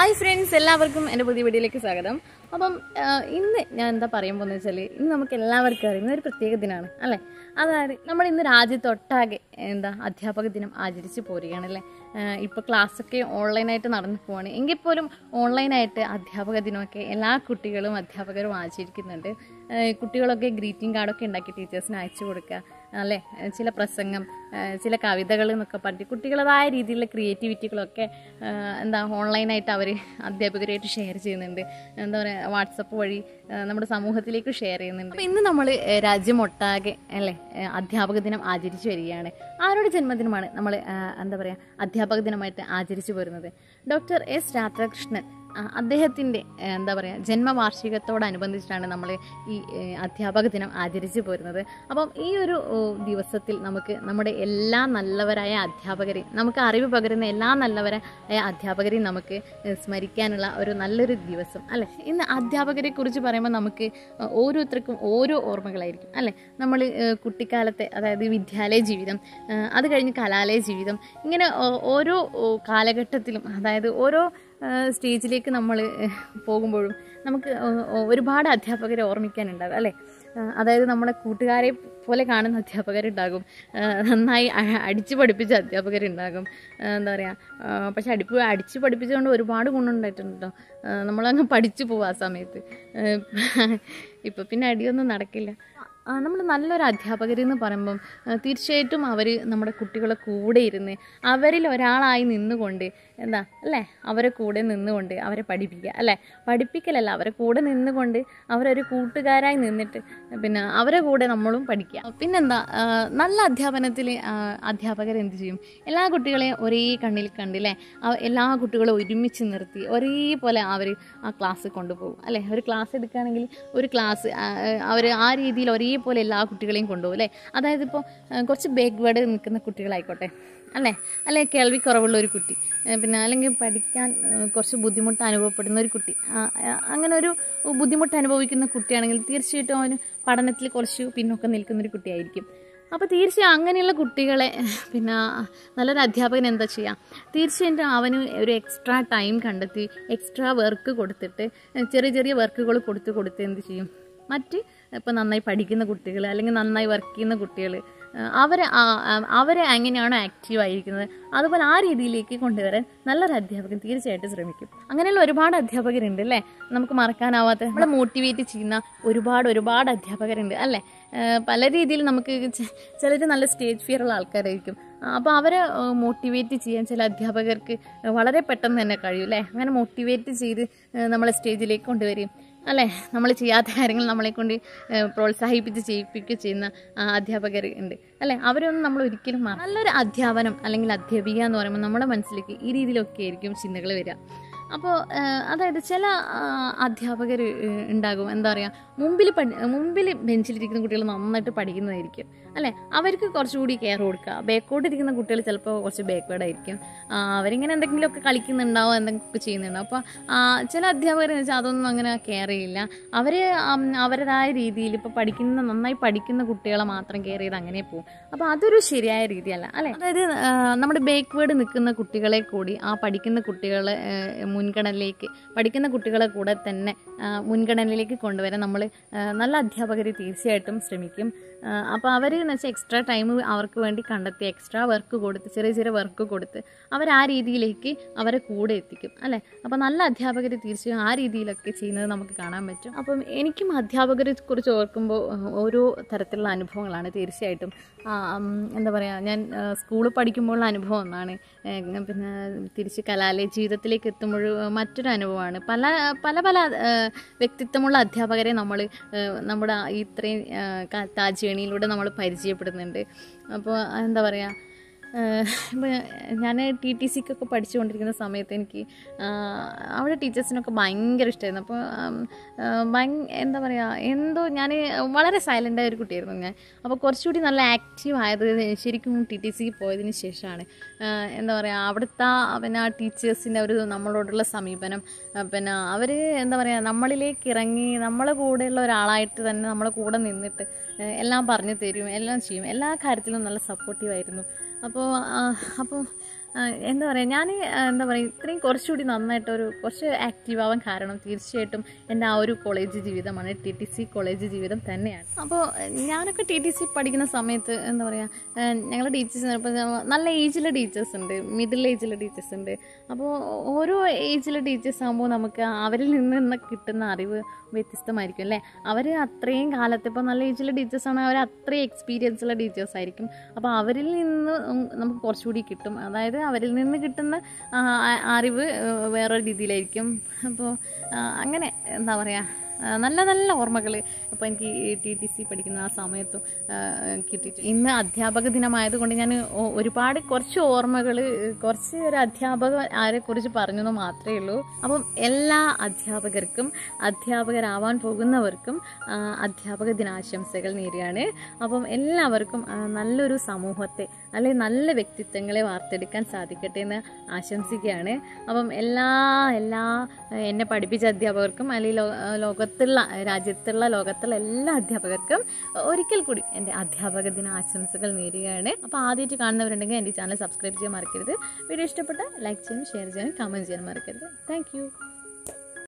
Hi friends എല്ലാവർക്കും എന്റെ പുതിയ വീഡിയോയിലേക്ക് സ്വാഗതം. അപ്പം ഇന്ന് ഞാൻ എന്താ പറയാൻ പോകുന്നത് വെച്ചാൽ ഇന്ന് നമുക്ക് എല്ലാവർക്കും അറിയാം ഇന്നൊരു പ്രത്യേക ദിനമാണ് അല്ലേ? അതായത് നമ്മൾ ഇന്ന് രാജ്യത്തൊട്ടാകെ എന്താ അധ്യാപക ദിനം ആചരിച്ച് പോരുകയാണ് അല്ലേ? ഇപ്പോൾ ക്ലാസ്സൊക്കെ ഓൺലൈനായിട്ട് നടന്നു പോവാണ്. എങ്കിൽ പോലും ഓൺലൈനായിട്ട് അധ്യാപക ദിനമൊക്കെ എല്ലാ കുട്ടികളും അധ്യാപകരും ആചരിക്കുന്നുണ്ട്. കുട്ടികളൊക്കെ ഗ്രീറ്റിംഗ് കാർഡൊക്കെ ഉണ്ടാക്കി ടീച്ചേഴ്സിന് അയച്ചു കൊടുക്കുക. അല്ലേ? ചില പ്രസംഗം ചില കവിതകൾ എന്നൊക്കെ പറഞ്ഞ് കുട്ടികളതായ രീതിയിലുള്ള ക്രിയേറ്റിവിറ്റികളൊക്കെ എന്താ ഓൺലൈനായിട്ട് അവർ അധ്യാപകരായിട്ട് ഷെയർ ചെയ്യുന്നുണ്ട്. എന്താ പറയുക വാട്സപ്പ് വഴി നമ്മുടെ സമൂഹത്തിലേക്ക് ഷെയർ ചെയ്യുന്നുണ്ട്. ഇന്ന് നമ്മൾ രാജ്യമൊട്ടാകെ അല്ലേ അധ്യാപക ദിനം ആചരിച്ചു വരികയാണ്. ആരുടെ ജന്മദിനമാണ് നമ്മൾ എന്താ പറയുക അധ്യാപക ദിനമായിട്ട് ആചരിച്ചു വരുന്നത് ഡോക്ടർ എസ് രാധാകൃഷ്ണൻ അദ്ദേഹത്തിന്റെ എന്താ പറയുക ജന്മവാർഷികത്തോടനുബന്ധിച്ചിട്ടാണ് നമ്മൾ ഈ അധ്യാപക ദിനം ആചരിച്ചു പോരുന്നത്. അപ്പം ഈ ഒരു ദിവസത്തിൽ നമുക്ക് നമ്മുടെ എല്ലാ നല്ലവരായ അധ്യാപകരെയും നമുക്ക് അറിവ് പകരുന്ന എല്ലാ നല്ലവരായ അധ്യാപകരെയും നമുക്ക് സ്മരിക്കാനുള്ള ഒരു നല്ലൊരു ദിവസം അല്ലേ? ഇന്ന് അധ്യാപകരെ കുറിച്ച് പറയുമ്പോൾ നമുക്ക് ഓരോരുത്തർക്കും ഓരോ ഓർമ്മകളായിരിക്കും അല്ലേ? നമ്മൾ കുട്ടിക്കാലത്തെ അതായത് വിദ്യാലയ ജീവിതം അത് കഴിഞ്ഞ് കലാലയ ജീവിതം ഇങ്ങനെ ഓരോ കാലഘട്ടത്തിലും അതായത് ഓരോ സ്റ്റേജിലേക്ക് നമ്മൾ പോകുമ്പോഴും നമുക്ക് ഒരുപാട് അധ്യാപകരെ ഓർമ്മിക്കാനുണ്ടാകും അല്ലേ? അതായത് നമ്മുടെ കൂട്ടുകാരെ പോലെ കാണുന്ന അധ്യാപകരുണ്ടാകും. നന്നായി അടിച്ചു പഠിപ്പിച്ച അധ്യാപകരുണ്ടാകും. എന്താ പറയുക പക്ഷെ അടിപ്പ് അടിച്ചു പഠിപ്പിച്ചുകൊണ്ട് ഒരുപാട് ഗുണമുണ്ടായിട്ടുണ്ട് നമ്മളങ്ങ് പഠിച്ചു പോവും ആ സമയത്ത്. ഇപ്പം പിന്നെ അടിയൊന്നും നടക്കില്ല. നമ്മൾ നല്ലൊരു അധ്യാപകരെന്ന് പറയുമ്പം തീർച്ചയായിട്ടും അവർ നമ്മുടെ കുട്ടികളെ കൂടെ ഇരുന്ന് അവരിൽ ഒരാളായി നിന്നുകൊണ്ട് എന്താ അല്ലേ അവരെ കൂടെ നിന്നുകൊണ്ട് അവരെ പഠിപ്പിക്കുക അല്ലേ? പഠിപ്പിക്കലല്ല അവരെ കൂടെ നിന്നുകൊണ്ട് അവരൊരു കൂട്ടുകാരായി നിന്നിട്ട് പിന്നെ അവരെ കൂടെ നമ്മളും പഠിക്കുക. പിന്നെന്താ നല്ല അധ്യാപനത്തിൽ അധ്യാപകർ എന്ത് ചെയ്യും? എല്ലാ കുട്ടികളെയും ഒരേ കണ്ണിൽ കണ്ടില്ലേ എല്ലാ കുട്ടികളെ ഒരുമിച്ച് നിർത്തി ഒരേപോലെ അവർ ആ ക്ലാസ് കൊണ്ടുപോകും അല്ലേ? ഒരു ക്ലാസ് എടുക്കുകയാണെങ്കിൽ ഒരു ക്ലാസ് അവർ ആ രീതിയിൽ ഒരേപോലെ എല്ലാ കുട്ടികളെയും കൊണ്ടുപോകും അല്ലേ? അതായത് ഇപ്പോൾ കുറച്ച് ബേക്ക്വേർഡ് നിൽക്കുന്ന കുട്ടികളായിക്കോട്ടെ അല്ലേ? അല്ലെ കേൾവി കുറവുള്ള ഒരു കുട്ടി പിന്നെ അല്ലെങ്കിൽ പഠിക്കാൻ കുറച്ച് ബുദ്ധിമുട്ട് അനുഭവപ്പെടുന്ന ഒരു കുട്ടി അങ്ങനെ ഒരു ബുദ്ധിമുട്ട് അനുഭവിക്കുന്ന കുട്ടിയാണെങ്കിൽ തീർച്ചയായിട്ടും അവന് പഠനത്തിൽ കുറച്ച് പിന്നോക്കം നിൽക്കുന്ന ഒരു കുട്ടിയായിരിക്കും. അപ്പോൾ തീർച്ചയായും അങ്ങനെയുള്ള കുട്ടികളെ പിന്നെ നല്ലൊരു അധ്യാപകൻ എന്താ ചെയ്യുക തീർച്ചയായിട്ടും അവന് ഒരു എക്സ്ട്രാ ടൈം കണ്ടെത്തി എക്സ്ട്രാ വർക്ക് കൊടുത്തിട്ട് ചെറിയ ചെറിയ വർക്കുകൾ കൊടുത്ത് കൊടുത്ത് എന്ത് ചെയ്യും? മറ്റ് ഇപ്പോൾ നന്നായി പഠിക്കുന്ന കുട്ടികൾ അല്ലെങ്കിൽ നന്നായി വർക്ക് ചെയ്യുന്ന കുട്ടികൾ അവരെ അവരെ എങ്ങനെയാണോ ആക്റ്റീവ് ആയിരിക്കുന്നത് അതുപോലെ ആ രീതിയിലേക്ക് കൊണ്ടുവരാൻ നല്ലൊരു അധ്യാപകൻ തീർച്ചയായിട്ടും ശ്രമിക്കും. അങ്ങനെയുള്ള ഒരുപാട് അധ്യാപകരുണ്ട് അല്ലേ? നമുക്ക് മറക്കാനാവാത്ത നമ്മളെ മോട്ടിവേറ്റ് ചെയ്യുന്ന ഒരുപാട് ഒരുപാട് അധ്യാപകരുണ്ട് അല്ലേ? പല രീതിയിൽ നമുക്ക് ചിലർ നല്ല സ്റ്റേജ് ഫിയർ ഉള്ള ആൾക്കാരായിരിക്കും. അപ്പോൾ അവരെ മോട്ടിവേറ്റ് ചെയ്യാൻ ചില അധ്യാപകർക്ക് വളരെ പെട്ടെന്ന് തന്നെ കഴിയും അല്ലേ? അങ്ങനെ മോട്ടിവേറ്റ് ചെയ്ത് നമ്മളെ സ്റ്റേജിലേക്ക് കൊണ്ടുവരും അല്ലേ? നമ്മൾ ചെയ്യാത്ത കാര്യങ്ങൾ നമ്മളെ കൊണ്ട് പ്രോത്സാഹിപ്പിച്ച് ചെയ്യിപ്പിക്കുക ചെയ്യുന്ന അധ്യാപകർ ഉണ്ട്. അല്ലേ? അവരൊന്നും നമ്മൾ ഒരിക്കലും നല്ലൊരു അധ്യാപനം അല്ലെങ്കിൽ അധ്യാപിക എന്ന് പറയുമ്പോൾ നമ്മുടെ മനസ്സിലേക്ക് ഈ രീതിയിലൊക്കെ ആയിരിക്കും ചിന്തകൾ വരിക. അപ്പോൾ അതായത് ചില അധ്യാപകർ ഉണ്ടാകും. എന്താ പറയുക മുമ്പിൽ പഠി മുമ്പിൽ ബെഞ്ചിലിരിക്കുന്ന കുട്ടികൾ നന്നായിട്ട് പഠിക്കുന്നതായിരിക്കും അല്ലേ? അവർക്ക് കുറച്ചുകൂടി കെയർ കൊടുക്കുക. ബാക്കോട്ട് ഇരിക്കുന്ന കുട്ടികൾ ചിലപ്പോൾ കുറച്ച് ബാക്ക്വേർഡ് ആയിരിക്കും അവരിങ്ങനെ എന്തെങ്കിലുമൊക്കെ കളിക്കുന്നുണ്ടാവും എന്തെങ്കിലുമൊക്കെ ചെയ്യുന്നുണ്ടാവും. അപ്പോൾ ചില അധ്യാപകർ എന്ന് വെച്ചാൽ അതൊന്നും അങ്ങനെ കെയർ ചെയ്യില്ല. അവർ അവരുടേതായ രീതിയിൽ ഇപ്പോൾ പഠിക്കുന്ന നന്നായി പഠിക്കുന്ന കുട്ടികളെ മാത്രം കെയർ ചെയ്ത് അങ്ങനെ പോകും അപ്പോൾ അതൊരു ശരിയായ രീതിയല്ല അല്ലേ? അതായത് നമ്മുടെ ബാക്ക്വേർഡ് നിൽക്കുന്ന കുട്ടികളെ കൂടി ആ പഠിക്കുന്ന കുട്ടികളെ മുൻഗണനയിലേക്ക് പഠിക്കുന്ന കുട്ടികളെ കൂടെ തന്നെ മുൻഗണനയിലേക്ക് കൊണ്ടുവരാൻ നമ്മൾ നല്ല അധ്യാപകർ തീർച്ചയായിട്ടും ശ്രമിക്കും. അപ്പോൾ അവർ എന്ന് വെച്ചാൽ എക്സ്ട്രാ ടൈം അവർക്ക് വേണ്ടി കണ്ടെത്തി എക്സ്ട്രാ വർക്ക് കൊടുത്ത് ചെറിയ ചെറിയ വർക്ക് കൊടുത്ത് അവർ ആ രീതിയിലേക്ക് അവരെ കൂടെ എത്തിക്കും അല്ലേ? അപ്പോൾ നല്ല അധ്യാപകർ തീർച്ചയായും ആ രീതിയിലൊക്കെ ചെയ്യുന്നത് നമുക്ക് കാണാൻ പറ്റും. അപ്പം എനിക്കും അധ്യാപകരെ കുറിച്ച് ഓർക്കുമ്പോൾ ഓരോ തരത്തിലുള്ള അനുഭവങ്ങളാണ് തീർച്ചയായിട്ടും. എന്താ പറയുക ഞാൻ സ്കൂളിൽ പഠിക്കുമ്പോഴുള്ള അനുഭവം ഒന്നാണ്. പിന്നെ തിരിച്ച് കലാലയ ജീവിതത്തിലേക്ക് എത്തുമ്പോൾ മറ്റൊരു അനുഭവമാണ്. പല പല പല വ്യക്തിത്വമുള്ള അധ്യാപകരെ നമ്മൾ നമ്മുടെ ഇത്രയും ആ ജേണിയിലൂടെ നമ്മൾ പരിചയപ്പെടുന്നുണ്ട്. അപ്പോൾ എന്താ പറയുക ഞാൻ ടി ടി സിക്കൊക്കെ പഠിച്ചുകൊണ്ടിരിക്കുന്ന സമയത്ത് എനിക്ക് അവിടെ ടീച്ചേഴ്സിനൊക്കെ ഭയങ്കര ഇഷ്ടമായിരുന്നു അപ്പോൾ എന്താ പറയുക എന്തോ ഞാൻ വളരെ സൈലന്റായ ഒരു കുട്ടിയായിരുന്നു ഞാൻ. അപ്പോൾ കുറച്ചുകൂടി നല്ല ആക്റ്റീവ് ആയത് ശരിക്കും ടി ടി സിക്ക് പോയതിന് ശേഷമാണ്. എന്താ പറയുക അവിടുത്തെ പിന്നെ ആ ടീച്ചേഴ്സിന്റെ ഒരു നമ്മളോടുള്ള സമീപനം പിന്നെ അവർ എന്താ പറയുക നമ്മളിലേക്ക് ഇറങ്ങി നമ്മളെ കൂടെയുള്ള ഒരാളായിട്ട് തന്നെ നമ്മളെ കൂടെ നിന്നിട്ട് എല്ലാം പറഞ്ഞു തരും എല്ലാം ചെയ്യും. എല്ലാ കാര്യത്തിലും നല്ല സപ്പോർട്ടീവായിരുന്നു അപ്പോൾ അപ്പോൾ എന്താ പറയുക ഞാൻ എന്താ പറയുക ഇത്രയും കുറച്ചുകൂടി നന്നായിട്ടൊരു കുറച്ച് ആക്റ്റീവ് ആവാൻ കാരണം തീർച്ചയായിട്ടും എന്റെ ആ ഒരു കോളേജ് ജീവിതമാണ് ടി ടി സി കോളേജ് ജീവിതം തന്നെയാണ്. അപ്പോൾ ഞാനൊക്കെ ടി ടി സി പഠിക്കുന്ന സമയത്ത് എന്താ പറയുക ഞങ്ങളുടെ ടീച്ചേഴ്സ് ഇപ്പോൾ നല്ല ഏജിലെ ടീച്ചേഴ്സ് ഉണ്ട് മിഡിൽ ഏജിലെ ടീച്ചേഴ്സ് ഉണ്ട്. അപ്പോൾ ഓരോ ഏജിലെ ടീച്ചേഴ്സ് ആകുമ്പോൾ നമുക്ക് അവരിൽ നിന്ന് കിട്ടുന്ന അറിവ് വ്യത്യസ്തമായിരിക്കും അല്ലേ? അവർ അത്രയും കാലത്ത് ഇപ്പോൾ നല്ല ഏജിലെ ടീച്ചേഴ്സാണ് അവർ അത്രയും എക്സ്പീരിയൻസ് ഉള്ള ടീച്ചേഴ്സ് ആയിരിക്കും. അപ്പോൾ അവരിൽ നിന്ന് നമുക്ക് കുറച്ചുകൂടി കിട്ടും. അതായത് അവരിൽ നിന്ന് കിട്ടുന്ന അറിവ് വേറൊരു രീതിയിലായിരിക്കും. അപ്പോൾ അങ്ങനെ എന്താ പറയുക നല്ല നല്ല ഓർമ്മകൾ അപ്പോൾ എനിക്ക് ടി ടി സി പഠിക്കുന്ന ആ സമയത്തും കിട്ടിയിട്ടുണ്ട്. കിട്ടിയിട്ട് ഇന്ന് അധ്യാപക ദിനമായതുകൊണ്ട് ഞാൻ ഒരുപാട് കുറച്ച് ഓർമ്മകൾ കുറച്ച് ഒരു അധ്യാപക ആരെ കുറിച്ച് പറഞ്ഞു എന്ന് മാത്രമേ ഉള്ളൂ. അപ്പം എല്ലാ അധ്യാപകർക്കും അധ്യാപകരാവാൻ പോകുന്നവർക്കും അധ്യാപക ദിനാശംസകൾ നേരിയാണ് അപ്പം എല്ലാവർക്കും നല്ലൊരു സമൂഹത്തെ അല്ലെങ്കിൽ നല്ല വ്യക്തിത്വങ്ങളെ വാർത്തെടുക്കാൻ സാധിക്കട്ടെ എന്ന് ആശംസിക്കുകയാണ്. അപ്പം എല്ലാ എല്ലാ എന്നെ പഠിപ്പിച്ച അധ്യാപകർക്കും അല്ലെങ്കിൽ ലോ- ഏഹ്, ലോകത്തുള്ള രാജ്യത്തുള്ള ലോകത്തുള്ള എല്ലാ അധ്യാപകർക്കും ഒരിക്കൽ കൂടി എന്റെ അധ്യാപക ദിന ആശംസകൾ നേരുകയാണ്. അപ്പോൾ ആദ്യമായിട്ട് കാണുന്നവരുണ്ടെങ്കിൽ എന്റെ ചാനൽ സബ്സ്ക്രൈബ് ചെയ്യാൻ മറക്കരുത്. വീഡിയോ ഇഷ്ടപ്പെട്ട ലൈക്ക് ചെയ്യാനും ഷെയർ ചെയ്യാനും കമന്റ് ചെയ്യാൻ മറക്കരുത്. താങ്ക്